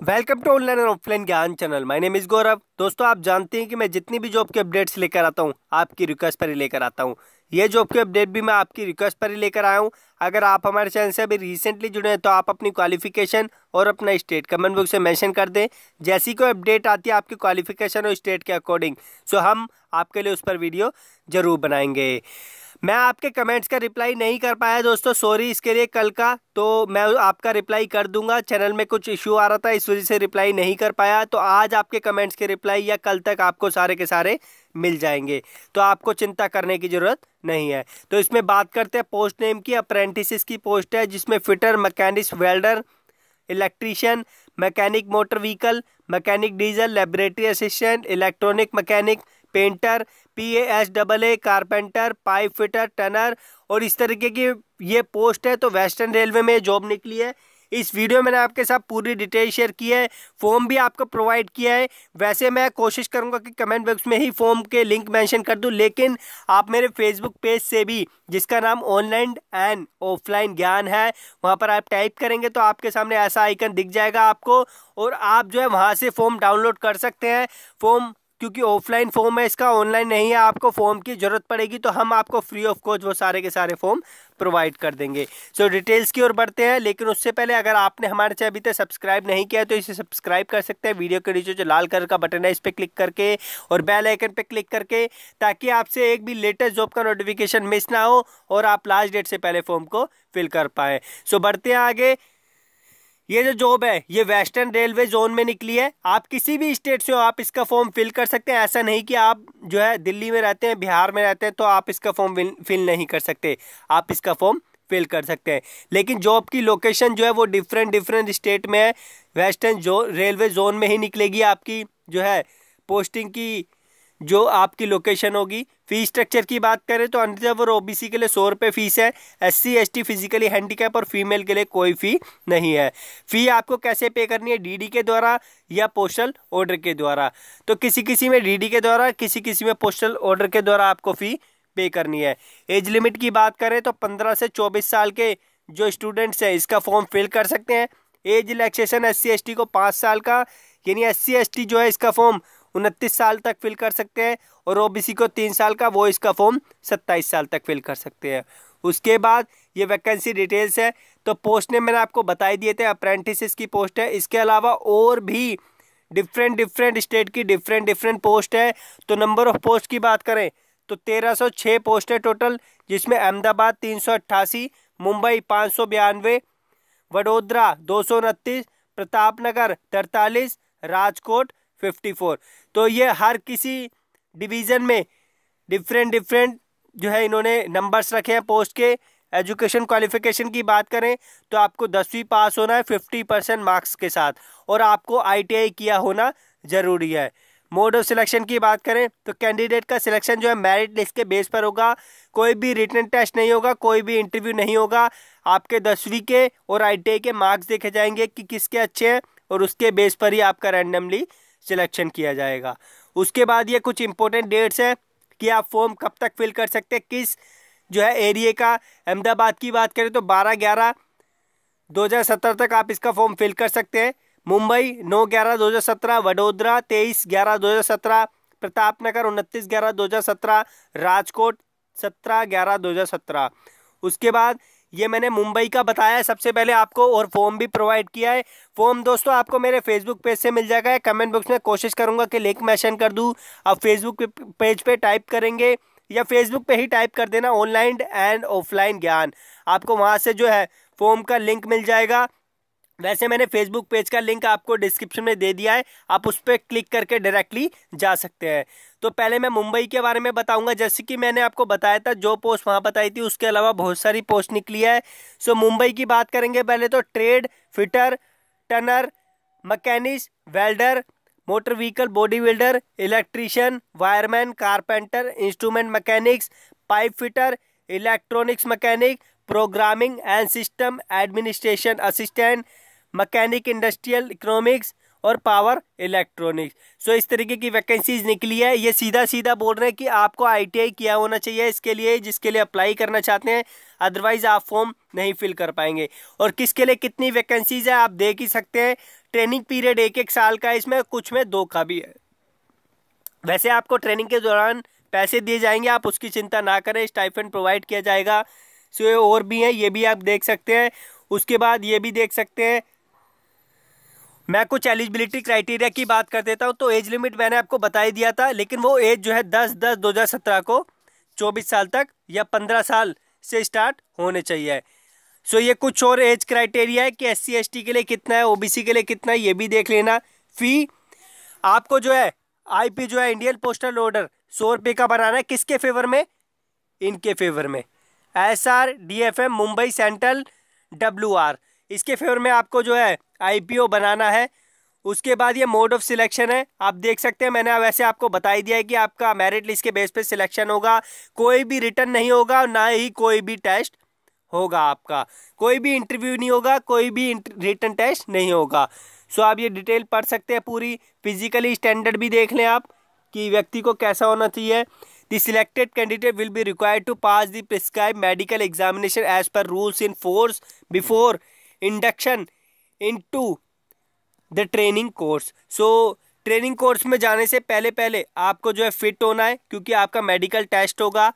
Welcome to online और offline Gyan channel. My name is Gaurav दोस्तों, आप जानते हैं कि मैं जितनी भी जॉब के अपडेट्स लेकर आता हूँ, आपकी रिक्वेस्ट पर ही लेकर आता हूँ। ये जॉब के अपडेट भी मैं आपकी रिक्वेस्ट पर ही लेकर आया हूँ। अगर आप हमारे चैनल से अभी रिसेंटली जुड़े हैं तो आप अपनी क्वालिफिकेशन और अपना स्टेट कमेंट बॉक्स में मेंशन कर दें। जैसी कोई अपडेट आती है, आपकी क्वालिफिकेशन और स्टेट के अकॉर्डिंग सो हम आपके लिए उस पर वीडियो ज़रूर बनाएँगे। मैं आपके कमेंट्स का रिप्लाई नहीं कर पाया दोस्तों सॉरी इसके लिए कल का। तो मैं आपका रिप्लाई कर दूँगा। चैनल में कुछ इशू आ रहा था, इस वजह से रिप्लाई नहीं कर पाया। तो आज आपके कमेंट्स के रिप्लाई या कल तक आपको सारे के सारे मिल जाएँगे। तो आपको चिंता करने की ज़रूरत नहीं है। तो इसमें बात करते हैं पोस्ट नेम की। अप्रेंटिस की पोस्ट है, जिसमें fitter mechanics welder electrician mechanic motor vehicle mechanic diesel laboratory assistant electronic mechanic painter P A S double A carpenter pipe fitter turner और इस तरीके की ये पोस्ट है तो वेस्टर्न रेलवे में जॉब निकली है। इस वीडियो में मैंने आपके साथ पूरी डिटेल शेयर की है फॉर्म भी आपको प्रोवाइड किया है। वैसे मैं कोशिश करूँगा कि कमेंट बॉक्स में ही फॉर्म के लिंक मेंशन कर दूँ, लेकिन आप मेरे फेसबुक पेज से भी, जिसका नाम ऑनलाइन एंड ऑफलाइन ज्ञान है, वहाँ पर आप टाइप करेंगे तो आपके सामने ऐसा आइकन दिख जाएगा आपको और आप जो है वहाँ से फॉर्म डाउनलोड कर सकते हैं। फॉर्म क्योंकि ऑफलाइन फॉर्म है इसका ऑनलाइन नहीं है आपको फॉर्म की ज़रूरत पड़ेगी तो हम आपको फ्री ऑफ़ कॉस्ट वो सारे के सारे फॉर्म प्रोवाइड कर देंगे। सो so, डिटेल्स की ओर बढ़ते हैं लेकिन उससे पहले अगर आपने हमारे चैनल अभी तक सब्सक्राइब नहीं किया है तो इसे सब्सक्राइब कर सकते हैं। वीडियो के नीचे जो लाल कलर का बटन है इस पर क्लिक करके और बेल आइकन पर क्लिक करके ताकि आपसे एक भी लेटेस्ट जॉब का नोटिफिकेशन मिस ना हो और आप लास्ट डेट से पहले फॉर्म को फिल कर पाए। सो so, बढ़ते हैं आगे। ये जो जॉब है, ये वेस्टर्न रेलवे जोन में निकली है। आप किसी भी स्टेट से हो, आप इसका फॉर्म फिल कर सकते हैं। ऐसा नहीं कि आप जो है दिल्ली में रहते हैं, बिहार में रहते हैं तो आप इसका फॉर्म फिल नहीं कर सकते। आप इसका फॉर्म फिल कर सकते हैं। लेकिन जॉब की लोकेशन जो है, वो डिफरेंट डिफरेंट स्टेट में है। वेस्टर्न जो रेलवे जोन में ही निकलेगी आपकी जो है पोस्टिंग की जो आपकी लोकेशन होगी। फ़ीस स्ट्रक्चर की बात करें तो अनरिजर्व और ओबीसी के लिए सौ रुपये फ़ीस है। एससी एसटी फिजिकली हैंडीकैप और फीमेल के लिए कोई फ़ी नहीं है। फ़ी आपको कैसे पे करनी है? डीडी के द्वारा या पोस्टल ऑर्डर के द्वारा? तो किसी किसी में डीडी के द्वारा किसी किसी में पोस्टल ऑर्डर के द्वारा आपको फ़ी पे करनी है। एज लिमिट की बात करें तो पंद्रह से चौबीस साल के जो स्टूडेंट्स हैं, इसका फॉर्म फिल कर सकते हैं। एज रिलैक्सेशन एस सी को पाँच साल का, यानी एस सी जो है, इसका फॉर्म उनतीस साल तक फिल कर सकते हैं और ओबीसी को तीन साल का, वो इसका फॉर्म सत्ताईस साल तक फिल कर सकते हैं। उसके बाद ये वैकेंसी डिटेल्स है तो पोस्ट ने मैंने आपको बताई दिए थे अप्रेंटिस की पोस्ट है। इसके अलावा और भी डिफरेंट डिफरेंट स्टेट की डिफरेंट डिफरेंट पोस्ट है। तो नंबर ऑफ़ पोस्ट की बात करें तो तेरह सौ छः पोस्ट है टोटल जिसमें अहमदाबाद तीन सौ अट्ठासी, मुंबई पाँच सौ बयानवे, वडोदरा दो सौ उनतीस, प्रतापनगर तरतालीस राजकोट फिफ्टी फोर तो ये हर किसी डिवीज़न में डिफरेंट डिफरेंट जो है इन्होंने नंबर्स रखे हैं पोस्ट के। एजुकेशन क्वालिफिकेशन की बात करें तो आपको दसवीं पास होना है फिफ्टी परसेंट मार्क्स के साथ और आपको आईटीआई किया होना ज़रूरी है। मोड ऑफ़ सिलेक्शन की बात करें तो कैंडिडेट का सिलेक्शन जो है मेरिट लिस्ट के बेस पर होगा। कोई भी रिटर्न टेस्ट नहीं होगा, कोई भी इंटरव्यू नहीं होगा। आपके दसवीं के और आईटीआई के मार्क्स देखे जाएँगे कि किसके अच्छे हैं और उसके बेस पर ही आपका रैंडमली सिलेक्शन किया जाएगा। उसके बाद ये कुछ इंपॉर्टेंट डेट्स हैं कि आप फॉर्म कब तक फिल कर सकते हैं, किस जो है एरिए का। अहमदाबाद की बात करें तो बारह ग्यारह दो हज़ार सत्रह तक आप इसका फॉर्म फिल कर सकते हैं। मुंबई नौ ग्यारह दो हज़ार सत्रह, वडोदरा तेईस ग्यारह दो हज़ार सत्रह, प्रतापनगर उनतीस ग्यारह दो हज़ार सत्रह, राजकोट सत्रह ग्यारह दो हज़ार सत्रह। उसके बाद ये मैंने मुंबई का बताया है सबसे पहले आपको और फॉर्म भी प्रोवाइड किया है। फॉर्म दोस्तों आपको मेरे फेसबुक पेज से मिल जाएगा। कमेंट बॉक्स में कोशिश करूँगा कि लिंक मैंशन कर दूँ। आप फेसबुक पेज पे टाइप करेंगे या फेसबुक पे ही टाइप कर देना ऑनलाइन एंड ऑफलाइन ज्ञान। आपको वहाँ से जो है फॉर्म का लिंक मिल जाएगा। वैसे मैंने फेसबुक पेज का लिंक आपको डिस्क्रिप्शन में दे दिया है। आप उस पर क्लिक करके डायरेक्टली जा सकते हैं। तो पहले मैं मुंबई के बारे में बताऊँगा। जैसे कि मैंने आपको बताया था, जो पोस्ट वहाँ बताई थी, उसके अलावा बहुत सारी पोस्ट निकली है। सो मुंबई की बात करेंगे पहले तो trade, fitter, turner, machinist, welder, motor vehicle, body builder, electrician, wireman, carpenter, instrument mechanics, pipe fitter, electronics mechanic, programming and system administration assistant, mechanic industrial economics और पावर इलेक्ट्रॉनिक्स सो इस तरीके की वैकेंसीज निकली है। ये सीधा सीधा बोल रहे हैं कि आपको आईटीआई किया होना चाहिए इसके लिए, जिसके लिए अप्लाई करना चाहते हैं। अदरवाइज़ आप फॉर्म नहीं फिल कर पाएँगे। और किसके लिए कितनी वैकेंसीज है, आप देख ही सकते हैं। ट्रेनिंग पीरियड एक एक साल का इसमें कुछ में दो का भी है। वैसे आपको ट्रेनिंग के दौरान पैसे दिए जाएँगे, आप उसकी चिंता ना करें। स्टाइफेंड प्रोवाइड किया जाएगा। सो ये और भी हैं, ये भी आप देख सकते हैं। उसके बाद ये भी देख सकते हैं। मैं कुछ एलिजिबिलिटी क्राइटेरिया की बात कर देता हूँ तो एज लिमिट मैंने आपको बता ही दिया था, लेकिन वो एज जो है दस दस, दो हज़ार सत्रह को चौबीस साल तक या पंद्रह साल से स्टार्ट होने चाहिए। सो ये कुछ और एज क्राइटेरिया है कि एस सी के लिए कितना है, ओबीसी के लिए कितना है, ये भी देख लेना। फ़ी आपको जो है, आईपी जो है इंडियन पोस्टल ऑर्डर सौ रुपये का बनाना है। किसके फेवर में? इनके फेवर में। S R D F M Mumbai central W R इसके फेवर में आपको जो है आईपीओ बनाना है। उसके बाद ये मोड ऑफ़ सिलेक्शन है। आप देख सकते हैं, मैंने वैसे आपको बता ही दिया है कि आपका मेरिट लिस्ट के बेस पे सिलेक्शन होगा। कोई भी रिटर्न नहीं होगा, ना ही कोई भी टेस्ट होगा आपका। कोई भी इंटरव्यू नहीं होगा, कोई भी रिटर्न टेस्ट नहीं होगा। सो आप ये डिटेल पढ़ सकते हैं पूरी। फिजिकली स्टैंडर्ड भी देख लें आप कि व्यक्ति को कैसा होना चाहिए। The selected candidate will be required to pass the prescribed medical examination as per rules in force before induction into the training course so training course में जाने से पहले पहले आपको जो है फिट होना है, क्योंकि आपका मेडिकल टेस्ट होगा।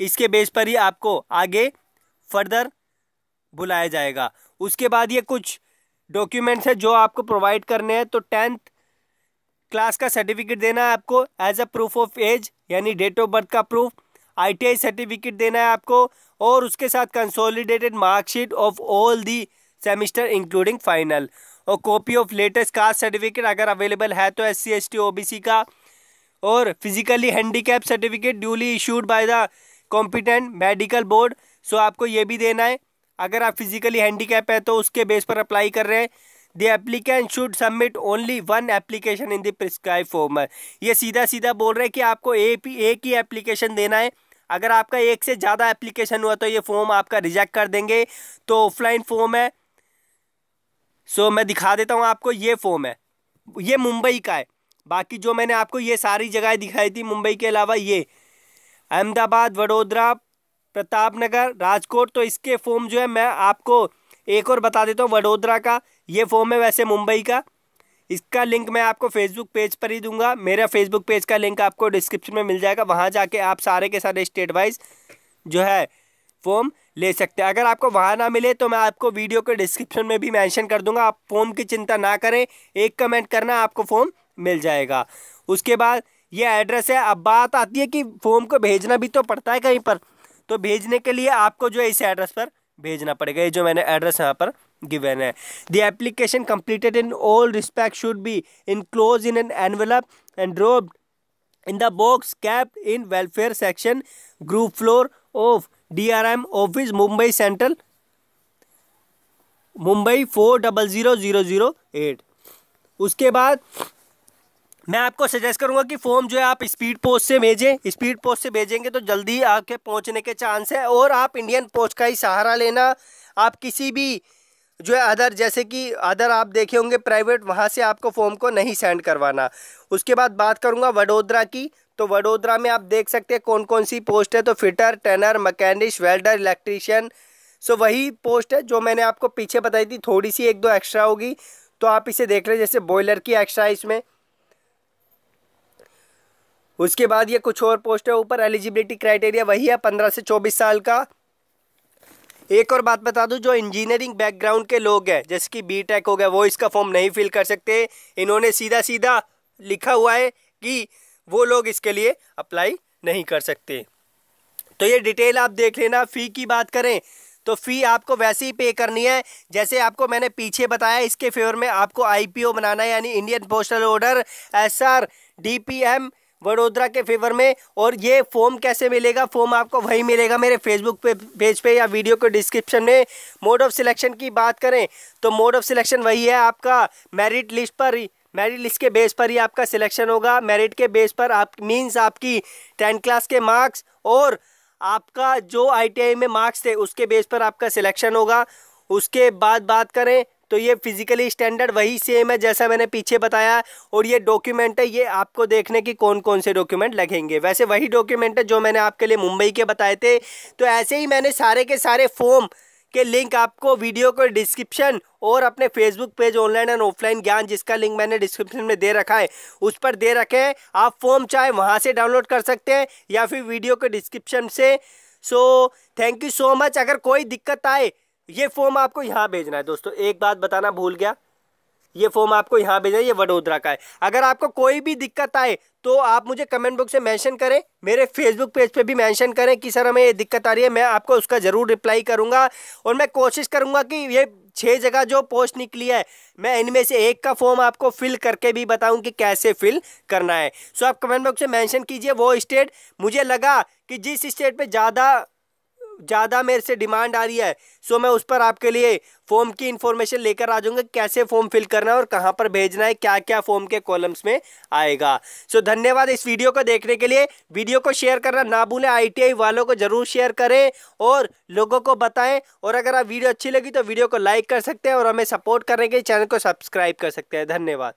इसके बेस पर ही आपको आगे फर्दर बुलाया जाएगा। उसके बाद ये कुछ डॉक्यूमेंट्स है जो आपको प्रोवाइड करने हैं। तो टेंथ क्लास का सर्टिफिकेट देना है आपको as a proof of age यानी डेट ऑफ़ बर्थ का प्रूफ आईटीआई सर्टिफिकेट देना है आपको, और उसके साथ consolidated marksheet of all the semester including final और copy of latest caste certificate अगर अवेलेबल है तो S C S T O B C का। और physically handicapped certificate duly issued by the competent medical board so आपको ये भी देना है। अगर आप फिजिकली हैंडीकैप है तो उसके बेस पर अप्लाई कर रहे हैं। The applicant should submit only one application in the prescribed form ये सीधा सीधा बोल रहे हैं कि आपको ए पी एक ही एप्लीकेशन देना है। अगर आपका एक से ज़्यादा एप्लीकेशन हुआ तो ये फॉर्म आपका रिजेक्ट कर देंगे। तो ऑफलाइन फॉर्म है। सो मैं दिखा देता हूँ आपको ये फॉर्म है। ये मुंबई का है। बाकी जो मैंने आपको ये सारी जगह दिखाई थी, मुंबई के अलावा ये। अहमदाबाद, वडोदरा, प्रतापनगर, राजकोट तो इसके फॉर्म जो है, मैं आपको एक और बता देता हूँ, वडोदरा का। ये फॉर्म है वैसे मुंबई का। इसका लिंक मैं आपको फेसबुक पेज पर ही दूँगा। मेरा फेसबुक पेज का लिंक आपको डिस्क्रिप्शन में मिल जाएगा। वहाँ जाके आप सारे के सारे स्टेट वाइज जो है फॉर्म ले सकते हैं। अगर आपको वहाँ ना मिले तो मैं आपको वीडियो के डिस्क्रिप्शन में भी मेंशन कर दूँगा। आप फॉर्म की चिंता ना करें, एक कमेंट करना आपको फॉर्म मिल जाएगा। उसके बाद ये एड्रेस है। अब बात आती है कि फॉर्म को भेजना भी तो पड़ता है कहीं पर। तो भेजने के लिए आपको जो है इस एड्रेस पर भेजना पड़ेगा। ये जो मैंने एड्रेस यहाँ पर गिवन है। The application completed in all respect should be enclose in an envelope and dropped in the box kept in welfare section ground floor of DRM office Mumbai central Mumbai four double zero zero zero eight उसके बाद मैं आपको suggest करूँगा कि form जो है आप speed post से भेजें। स्पीड पोस्ट से भेजेंगे तो जल्दी आपके पहुँचने के चांस है और आप इंडियन पोस्ट का ही सहारा लेना। आप किसी भी जो है अदर जैसे कि अदर आप देखे होंगे प्राइवेट वहाँ से आपको फॉर्म को नहीं सेंड करवाना। उसके बाद बात करूँगा वडोदरा की। तो वडोदरा में आप देख सकते हैं कौन कौन सी पोस्ट है। तो fitter turner machinist welder electrician so वही पोस्ट है जो मैंने आपको पीछे बताई थी। थोड़ी सी एक दो एक्स्ट्रा होगी तो आप इसे देख लें जैसे बॉयलर की एक्स्ट्रा इसमें। उसके बाद ये कुछ और पोस्ट है, ऊपर एलिजिबिलिटी क्राइटेरिया वही है पंद्रह से चौबीस साल का। एक और बात बता दूँ, जो इंजीनियरिंग बैकग्राउंड के लोग हैं, जैसे कि बी टेक हो गया, वो इसका फॉर्म नहीं फिल कर सकते। इन्होंने सीधा सीधा लिखा हुआ है कि वो लोग इसके लिए अप्लाई नहीं कर सकते। तो ये डिटेल आप देख लेना फ़ी की बात करें तो फ़ी आपको वैसे ही पे करनी है। जैसे आपको मैंने पीछे बताया, इसके फेवर में आपको आईपीओ बनाना है, यानी Indian postal order S R D P M Vadodara के फेवर में। और ये फॉर्म कैसे मिलेगा? फॉर्म आपको वही मिलेगा मेरे फेसबुक पे पेज पे या वीडियो के डिस्क्रिप्शन में। मोड ऑफ़ सिलेक्शन की बात करें तो मोड ऑफ़ सिलेक्शन वही है आपका। मेरिट लिस्ट पर मेरिट लिस्ट के बेस पर ही आपका सिलेक्शन होगा। मेरिट के बेस पर आप मीन्स आपकी टेंथ क्लास के मार्क्स और आपका जो आई में मार्क्स थे, उसके बेस पर आपका सिलेक्शन होगा। उसके बाद बात करें तो ये फिजिकली स्टैंडर्ड वही सेम है जैसा मैंने पीछे बताया और ये डॉक्यूमेंट है, ये आपको देखने की कौन कौन से डॉक्यूमेंट लगेंगे। वैसे वही डॉक्यूमेंट है जो मैंने आपके लिए मुंबई के बताए थे। तो ऐसे ही मैंने सारे के सारे फॉर्म के लिंक आपको वीडियो को डिस्क्रिप्शन और अपने Facebook page online and offline Gyan, जिसका लिंक मैंने डिस्क्रिप्शन में दे रखा है, उस पर दे रखे हैं। आप फॉर्म चाहे वहाँ से डाउनलोड कर सकते हैं या फिर वीडियो के डिस्क्रिप्शन से। So thank you so much अगर कोई दिक्कत आए, ये फॉर्म आपको यहाँ भेजना है। दोस्तों, एक बात बताना भूल गया। ये फॉर्म आपको यहाँ भेजा, ये वडोदरा का है। अगर आपको कोई भी दिक्कत आए तो आप मुझे कमेंट बॉक्स में मेंशन करें, मेरे फेसबुक पेज पे भी मेंशन करें कि, सर, हमें ये दिक्कत आ रही है, मैं आपको उसका ज़रूर रिप्लाई करूँगा। और मैं कोशिश करूँगा कि ये छः जगह जो पोस्ट निकली है, मैं इनमें से एक का फॉर्म आपको फिल करके भी बताऊँ कि कैसे फिल करना है। सो आप कमेंट बॉक्स में मेंशन कीजिए, वो स्टेट मुझे लगा कि जिस स्टेट पे ज़्यादा ज़्यादा मेरे से डिमांड आ रही है, सो मैं उस पर आपके लिए फॉर्म की इन्फॉर्मेशन लेकर आ जाऊँगा, कैसे फॉर्म फिल करना है और कहाँ पर भेजना है क्या क्या फॉर्म के कॉलम्स में आएगा। सो धन्यवाद इस वीडियो को देखने के लिए। वीडियो को शेयर करना ना भूलें आईटीआई वालों को ज़रूर शेयर करें और लोगों को बताएँ। और अगर आप वीडियो अच्छी लगी तो वीडियो को लाइक कर सकते हैं और हमें सपोर्ट करने के चैनल को सब्सक्राइब कर सकते हैं। धन्यवाद।